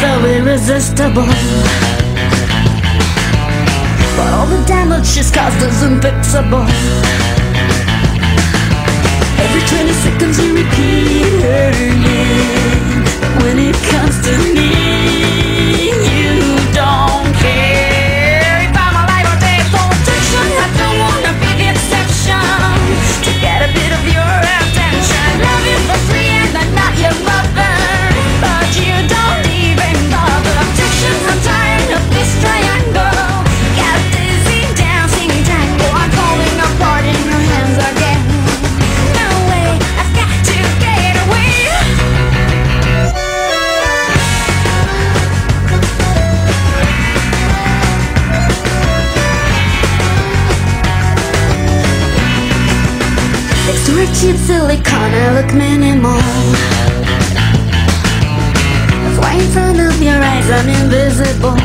so irresistible. But all the damage she's caused is unfixable. It's too cheap silicone, I look minimal. That's in front of your eyes I'm invisible.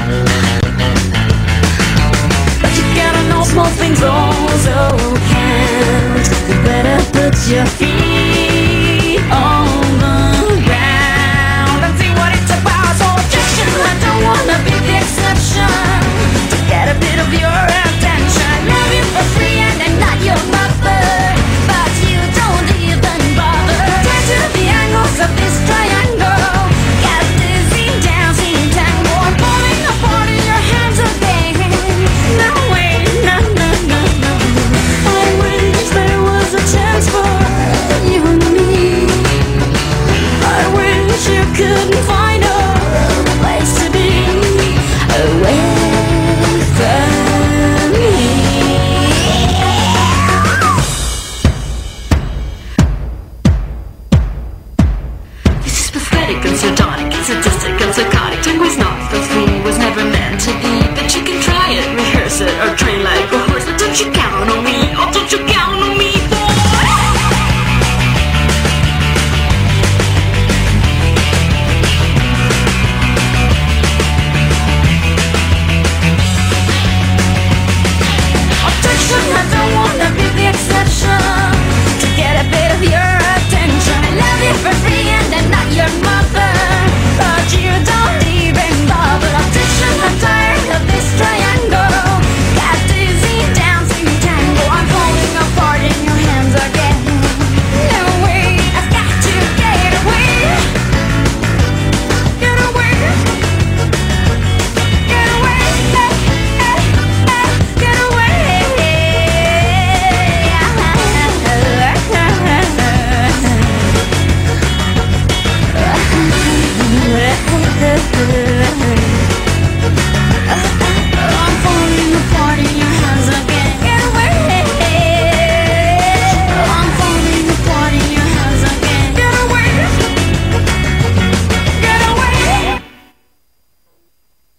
But you gotta know small things also count You better put your feet pathetic and sardonic, sadistic and psychotic. Tongue was not, the thing was never meant.